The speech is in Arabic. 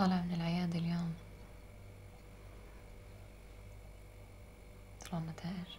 طالع من العيادة اليوم. طلع نتائج